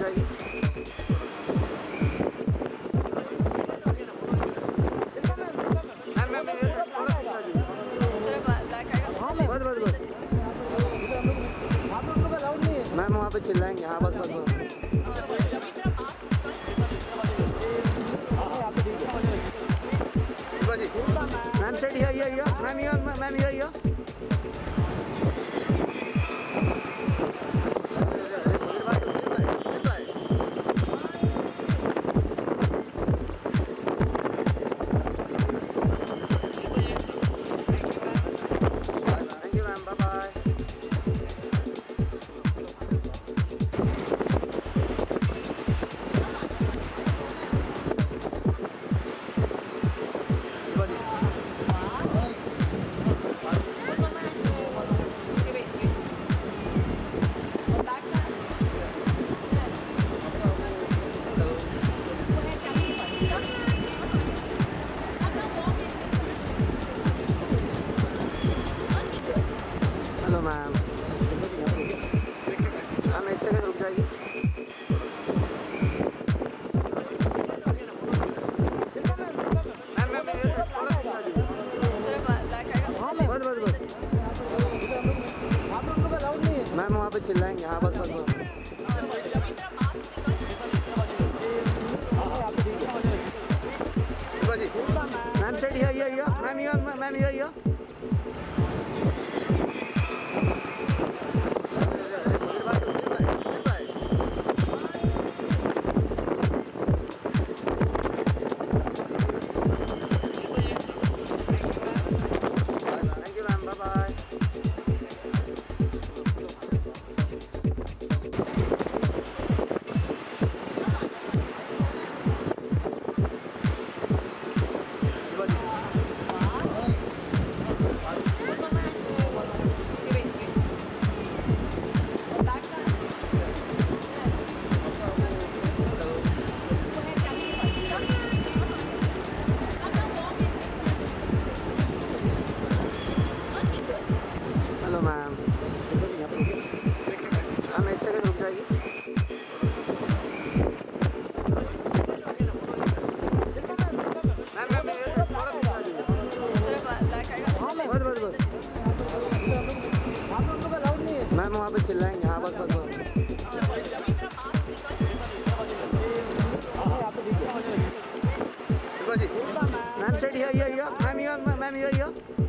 जाएगी मैम, वहाँ पे चिल्लाएँगे। हाँ बस बस ma'am set here ma'am here ma'am here Baba. बस बस बस। मैम, वहाँ पे चिल्लाएँगे। हाँ बस बस बस। Ma'am set here ma'am here ma'am hello ma'am ma'am एक सेकंड रुक जाएगी मैम वहाँ पे चिल्लाएँगे हाँ बस बस बस ma'am set here here ma'am here ma'am here here